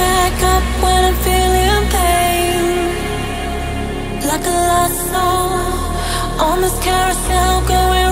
back up when I'm feeling pain. Like a lost soul On this carousel going